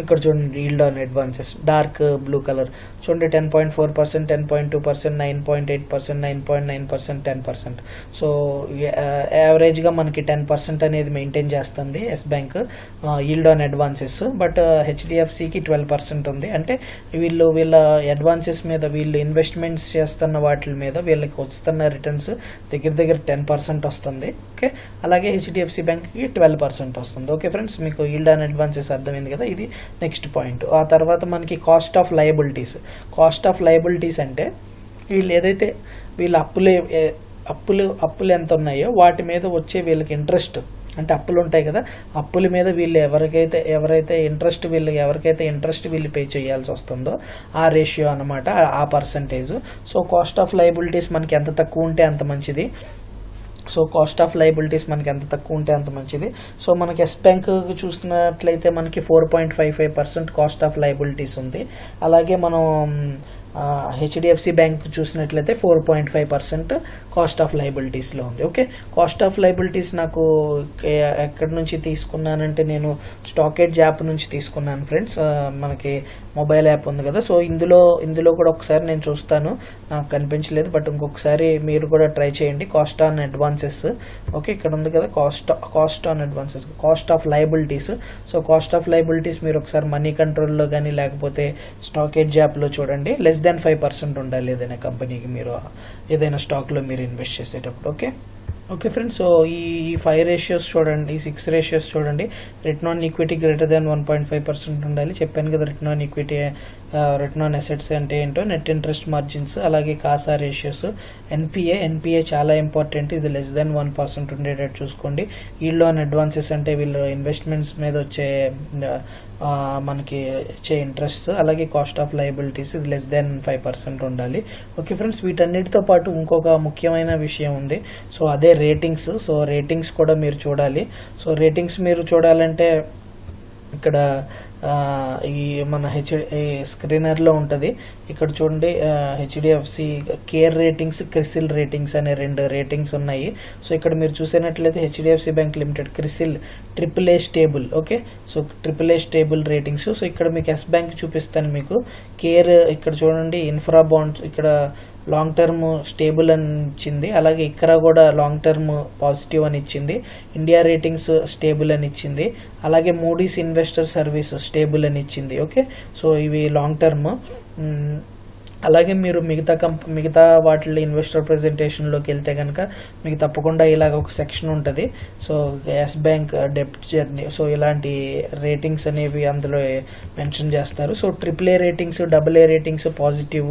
ఇక్కడ చూడండి yield on advances dark blue colour చూడండి ten point four percent ten point two percent nine point eight percent nine point nine percent ten percent so యావరేజ్గా మనకి ten percent అనేది maintain చేస్తుంది Yes bank yield on advances but హెచ్డిఎఫ్సికి twelve percent ఉంది. అంటే వీళ్ళు వీళ్ళ advances మీద వీళ్ళు ఇన్వెస్ట్మెంట్స్ చేస్తున్న వాటి మీద వీళ్ళకి వస్తున్న రిటర్న్స్ దగ్గర దగ్గర టెన్ పర్సెంట్ వస్తుంది. ఓకే అలాగే హెచ్డిఎఫ్సి బ్యాంక్కి ట్వెల్వ్ పర్సెంట్ వస్తుంది. ఓకే ఫ్రెండ్స్ మీకు ఈల్డ్ ఆన్ అడ్వాన్సెస్ అర్థమైంది కదా? ఇది నెక్స్ట్ పాయింట్. ఆ తర్వాత మనకి cost of liabilities cost of liabilities అంటే వీళ్ళు ఏదైతే వీళ్ళ అప్పులు అప్పులు అప్పులు ఎంత ఉన్నాయో వాటి మీద వచ్చే వీళ్ళకి ఇంట్రెస్ట్ అంటే అప్పులు ఉంటాయి కదా అప్పుల మీద వీళ్ళు ఎవరికైతే ఎవరైతే ఇంట్రెస్ట్ వీళ్ళు ఎవరికైతే ఇంట్రెస్ట్ వీళ్ళు పే చేయాల్సి వస్తుందో ఆ రేషియో అనమాట ఆ percentage so cost of liabilities మనకి ఎంత తక్కువ ఉంటే అంత మంచిది. సో కాస్ట్ ఆఫ్ లైబిలిటీస్ మనకి ఎంత తక్కువ ఉంటే అంత మంచిది. సో మనకి ఎస్ బ్యాంక్ చూసినట్లయితే మనకి four point five five percent cost of liabilities ఉంది. అలాగే మనం హెచ్డిఎఫ్సి బ్యాంక్ చూసినట్లయితే four point five percent cost of లైబిలిటీస్లో ఉంది. ఓకే కాస్ట్ ఆఫ్ లైబిలిటీస్ నాకు ఎక్కడి నుంచి తీసుకున్నానంటే నేను స్టాకేజ్ యాప్ నుంచి తీసుకున్నాను ఫ్రెండ్స్ మనకి మొబైల్ యాప్ ఉంది కదా. సో ఇందులో ఇందులో కూడా ఒకసారి నేను చూస్తాను. నాకు కనిపించలేదు బట్ ఇంకొకసారి మీరు కూడా ట్రై చేయండి. కాస్ట్ ఆన్ అడ్వాన్సెస్ ఓకే ఇక్కడ ఉంది కదా cost cost on advances cost of liabilities so cost of liabilities మీరు ఒకసారి మనీ కంట్రోల్లో కానీ లేకపోతే స్టాకేజ్ యాప్లో చూడండి. లెస్ దెన్ ఫైవ్ పర్సెంట్ ఉండాలి ఏదైనా కంపెనీకి మీరు ఏదైనా స్టాక్లో మీరు ఇన్వెస్ట్ చేసేటప్పుడు ఓకే ఓకే ఫ్రెండ్స్ సో ఈ ఫైవ్ రేషియోస్ చూడండి ఈ సిక్స్ రేషియోస్ చూడండి return on equity greater than one point five percent ఉండాలి. చెప్పాను కదా return on equity return on assets అంటే ఏంటో నెట్ ఇంట్రెస్ట్ మార్జిన్స్ అలాగే కాసా రేషియోస్ ఎన్పిఏ ఎన్పిఏ చాలా ఇంపార్టెంట్ ఇది లెస్ దెన్ వన్ పర్సెంట్ ఉండేటట్టు చూసుకోండి. ఈల్డ్ ఆన్ అడ్వాన్సెస్ అంటే వీళ్ళు ఇన్వెస్ట్మెంట్స్ మీద వచ్చే మనకి వచ్చే ఇంట్రెస్ట్ అలాగే కాస్ట్ ఆఫ్ లయబిలిటీస్ ఇది లెస్ దెన్ ఫైవ్ పర్సెంట్ ఉండాలి. ఓకే ఫ్రెండ్స్ వీటన్నిటితో పాటు ఇంకొక ముఖ్యమైన విషయం ఉంది. సో అదే రేటింగ్స్ సో రేటింగ్స్ కూడా మీరు చూడాలి. సో రేటింగ్స్ మీరు చూడాలంటే ఇక్కడ ఈ మన హెచ్ స్క్రీనర్లో ఉంటుంది. ఇక్కడ చూడండి HDFC CARE ratings CRISIL ratings అనే రెండు రేటింగ్స్ ఉన్నాయి. సో ఇక్కడ మీరు చూసినట్లయితే HDFC bank limited CRISIL triple A stable okay? So triple A stable ratings. So ఇక్కడ మీకు ఎస్ బ్యాంక్ చూపిస్తాను మీకు. కేర్ ఇక్కడ చూడండి ఇన్ఫ్రా బాండ్స్ ఇక్కడ లాంగ్ టర్మ్ స్టేబుల్ అని ఇచ్చింది. అలాగే ఇక్కడ కూడా లాంగ్ టర్మ్ పాజిటివ్ అని ఇచ్చింది. ఇండియా రేటింగ్స్ స్టేబుల్ అని ఇచ్చింది. అలాగే మూడీస్ ఇన్వెస్టర్ సర్వీస్ స్టేబుల్ అని ఇచ్చింది. ఓకే సో ఇవి లాంగ్ టర్మ్ అలాగే మీరు మిగతా కంప్ మిగతా వాటిలో ఇన్వెస్టర్ ప్రెజెంటేషన్లోకి వెళ్తే కనుక మీకు తప్పకుండా ఇలాగ ఒక సెక్షన్ ఉంటుంది. సో ఎస్ బ్యాంక్ డెప్ట్ జర్నీ సో ఇలాంటి రేటింగ్స్ అనేవి అందులో మెన్షన్ చేస్తారు. So triple A ratings double A ratings positive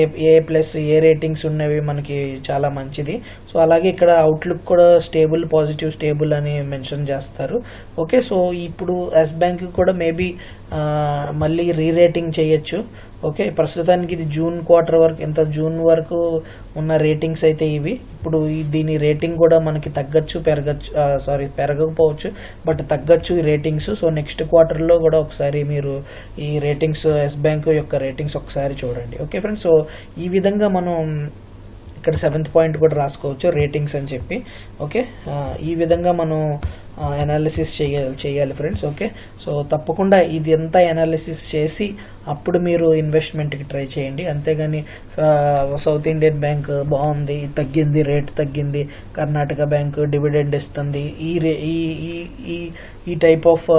A A plus A ratings ఉన్నవి మనకి చాలా మంచిది. సో అలాగే ఇక్కడ అవుట్లుక్ కూడా స్టేబుల్ పాజిటివ్ స్టేబుల్ అని మెన్షన్ చేస్తారు. ఓకే సో ఇప్పుడు ఎస్ బ్యాంక్ కూడా మేబీ uh, మళ్ళీ రీ రేటింగ్ చేయొచ్చు. ఓకే ప్రస్తుతానికి ఇది జూన్ క్వార్టర్ వరకు ఎంత జూన్ వరకు ఉన్న రేటింగ్స్ అయితే ఇవి. ఇప్పుడు దీని రేటింగ్ కూడా మనకి తగ్గచ్చు పెరగచ్చు సారీ పెరగకపోవచ్చు బట్ తగ్గచ్చు ఈ రేటింగ్స్. సో నెక్స్ట్ క్వార్టర్లో కూడా ఒకసారి మీరు ఈ రేటింగ్స్ ఎస్ బ్యాంక్ యొక్క రేటింగ్స్ ఒకసారి చూడండి. ఓకే ఫ్రెండ్స్ సో ఈ విధంగా మనం ఇక్కడ సెవెంత్ పాయింట్ కూడా రాసుకోవచ్చు రేటింగ్స్ అని చెప్పి. ఓకే ఈ విధంగా మనం అనాలిసిస్ చేయాలి చేయాలి ఫ్రెండ్స్ ఓకే సో తప్పకుండా ఇది ఎంత అనాలిసిస్ చేసి అప్పుడు మీరు ఇన్వెస్ట్మెంట్కి ట్రై చేయండి. అంతేగాని సౌత్ ఇండియన్ బ్యాంక్ బాగుంది తగ్గింది రేట్ తగ్గింది కర్ణాటక బ్యాంక్ డివిడెండ్ ఇస్తుంది. ఈ రే ఈ ఈ- ఈ ఈ టైప్ ఆఫ్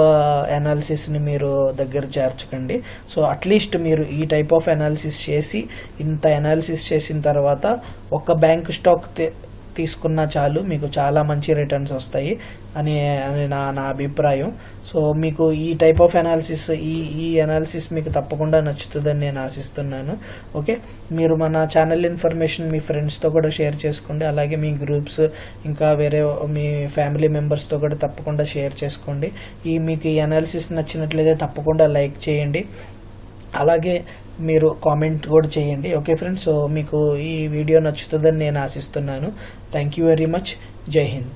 అనాలిసిస్ని మీరు దగ్గర చేర్చకండి. సో అట్లీస్ట్ మీరు ఈ టైప్ ఆఫ్ అనాలిసిస్ చేసి ఇంత అనాలిసిస్ చేసిన తర్వాత ఒక బ్యాంక్ స్టాక్ తీసుకున్నా చాలు మీకు చాలా మంచి రిటర్న్స్ వస్తాయి అని అని నా నా అభిప్రాయం. సో మీకు ఈ టైప్ ఆఫ్ అనాలిసిస్ ఈ ఈ అనాలిసిస్ మీకు తప్పకుండా నచ్చుతుందని నేను ఆశిస్తున్నాను. ఓకే? మీరు మన ఛానల్ ఇన్ఫర్మేషన్ మీ ఫ్రెండ్స్తో కూడా షేర్ చేసుకోండి. అలాగే మీ గ్రూప్స్ ఇంకా వేరే మీ ఫ్యామిలీ మెంబర్స్తో కూడా తప్పకుండా షేర్ చేసుకోండి. ఈ మీకు ఈ అనాలిసిస్ నచ్చినట్లయితే తప్పకుండా లైక్ చేయండి. అలాగే మీరు కామెంట్ కూడా చేయండి. ఓకే ఫ్రెండ్స్ సో మీకు ఈ వీడియో నచ్చుతుందని నేను ఆశిస్తున్నాను. థ్యాంక్ యూ వెరీ మచ్ జై హింద్